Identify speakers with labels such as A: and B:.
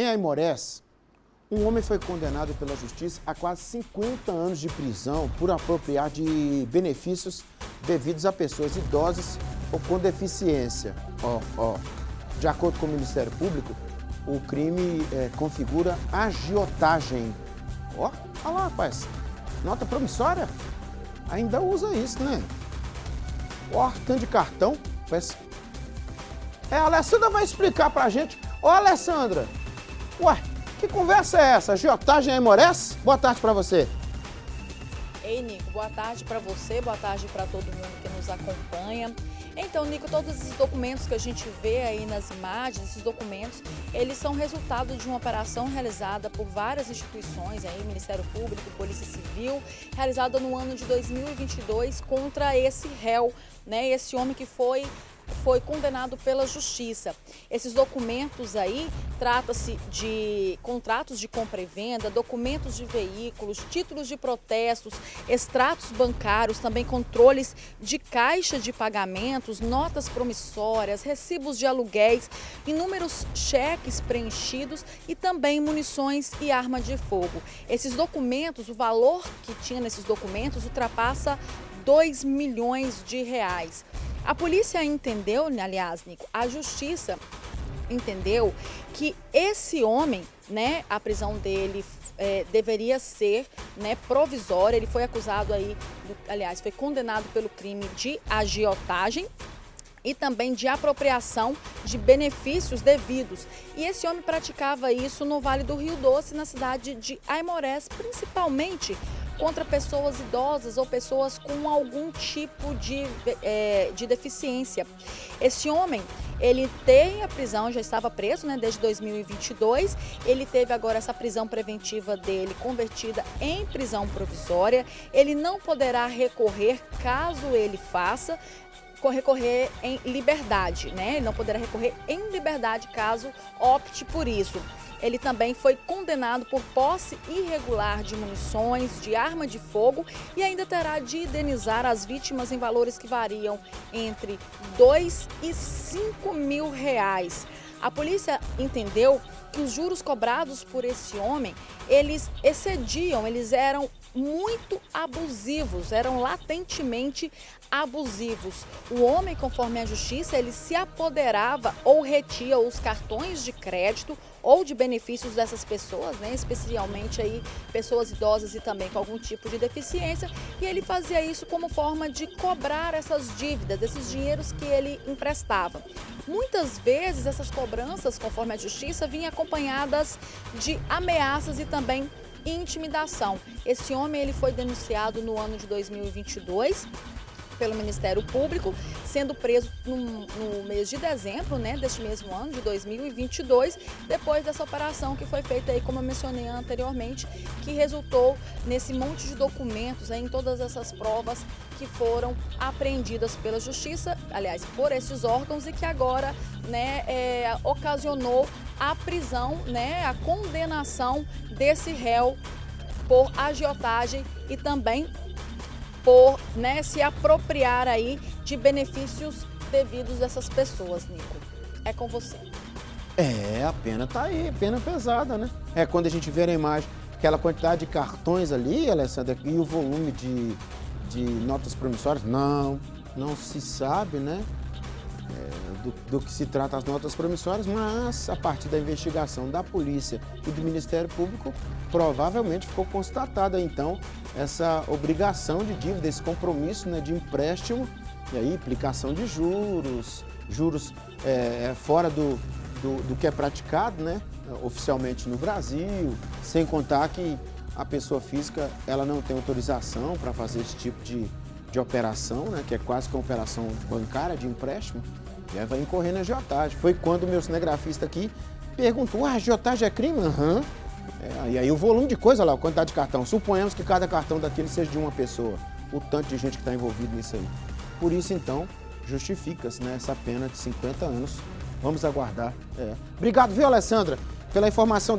A: Em Aimorés, um homem foi condenado pela justiça a quase 50 anos de prisão por apropriar de benefícios devidos a pessoas idosas ou com deficiência. Ó, ó. De acordo com o Ministério Público, o crime é, configura agiotagem. Ó, olha lá, rapaz. Nota promissória? Ainda usa isso, né? Ó, tanto de cartão. Parece... É, a Alessandra vai explicar pra gente. Ô, Alessandra, Ué, que conversa é essa? Agiotagem Aimorés? Boa tarde para você.
B: Ei, Nico, boa tarde para você, boa tarde para todo mundo que nos acompanha. Então, Nico, todos esses documentos que a gente vê aí nas imagens, esses documentos, eles são resultado de uma operação realizada por várias instituições, aí, Ministério Público, Polícia Civil, realizada no ano de 2022 contra esse réu, né, esse homem que foi foi condenado pela justiça. Esses documentos aí trata-se de contratos de compra e venda, documentos de veículos, títulos de protestos, extratos bancários, também controles de caixa de pagamentos, notas promissórias, recibos de aluguéis, inúmeros cheques preenchidos e também munições e arma de fogo. Esses documentos, o valor que tinha nesses documentos ultrapassa 2 milhões de reais. A polícia entendeu, aliás, Nico, a justiça entendeu que esse homem, né, a prisão dele é, deveria ser né, provisória. Ele foi acusado aí, do, aliás, foi condenado pelo crime de agiotagem e também de apropriação de benefícios devidos. E esse homem praticava isso no Vale do Rio Doce, na cidade de Aimorés, principalmente contra pessoas idosas ou pessoas com algum tipo de, é, de deficiência. Esse homem, ele tem a prisão, já estava preso né, desde 2022, ele teve agora essa prisão preventiva dele convertida em prisão provisória, ele não poderá recorrer caso ele faça, recorrer em liberdade, né? Ele não poderá recorrer em liberdade caso opte por isso. Ele também foi condenado por posse irregular de munições, de arma de fogo e ainda terá de indenizar as vítimas em valores que variam entre 2 e 5 mil reais. A polícia entendeu que os juros cobrados por esse homem, eles excediam, eles eram muito abusivos, eram latentemente abusivos. O homem, conforme a justiça, ele se apoderava ou retia os cartões de crédito ou de benefícios dessas pessoas, né, especialmente aí pessoas idosas e também com algum tipo de deficiência, e ele fazia isso como forma de cobrar essas dívidas, esses dinheiros que ele emprestava. Muitas vezes essas cobranças, conforme a justiça, vinham acompanhadas de ameaças e também intimidação. Esse homem ele foi denunciado no ano de 2022 pelo Ministério Público, sendo preso no, no, mês de dezembro né, deste mesmo ano, de 2022, depois dessa operação que foi feita aí, como eu mencionei anteriormente, que resultou nesse monte de documentos, aí, em todas essas provas que foram apreendidas pela Justiça, aliás, por esses órgãos e que agora né, é, ocasionou a prisão, né, a condenação desse réu por agiotagem e também por né, se apropriar aí de benefícios devidos dessas pessoas, Nico. É com você.
A: É, a pena tá aí, pena pesada, né? É quando a gente vê na imagem aquela quantidade de cartões ali, Alessandra, e o volume de, de notas promissórias, não, não se sabe, né? É, do, do, que se trata as notas promissórias, mas a partir da investigação da polícia e do Ministério Público, provavelmente ficou constatada então essa obrigação de dívida, esse compromisso né, de empréstimo, e aí aplicação de juros, juros é, é, fora do, do, do, que é praticado né, oficialmente no Brasil, sem contar que a pessoa física ela não tem autorização para fazer esse tipo de, de operação, né, que é quase que uma operação bancária de empréstimo, aí vai incorrer na agiotagem. Foi quando o meu cinegrafista aqui perguntou, ah, agiotagem é crime? Aham. Uhum. É, e aí o volume de coisa lá, a quantidade de cartão. Suponhamos que cada cartão daquele seja de uma pessoa. O tanto de gente que está envolvido nisso aí. Por isso, então, justifica-se né, essa pena de 50 anos. Vamos aguardar. É. Obrigado, viu, Alessandra, pela informação.